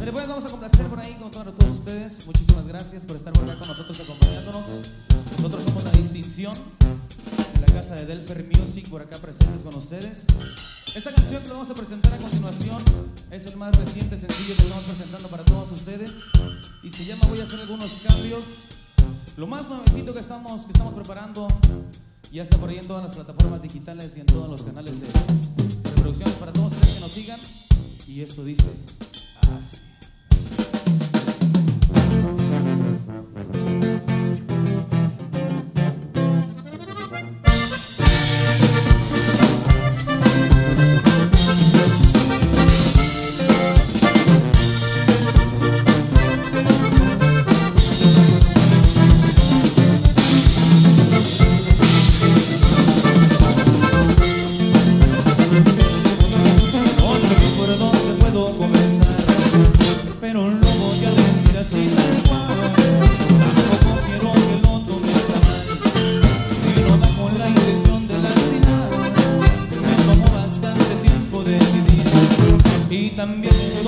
Después vamos a complacer por ahí con todos ustedes. Muchísimas gracias por estar por acá con nosotros acompañándonos. Nosotros somos la distinción de la casa de Delfer Music por acá presentes con ustedes. Esta canción que vamos a presentar a continuación es el más reciente sencillo que estamos presentando para todos ustedes y se llama Voy a hacer algunos cambios. Lo más nuevecito que estamos, que estamos preparando ya está por ahí en todas las plataformas digitales y en todos los canales de reproducciones para todos ustedes que nos sigan. Y esto dice así. También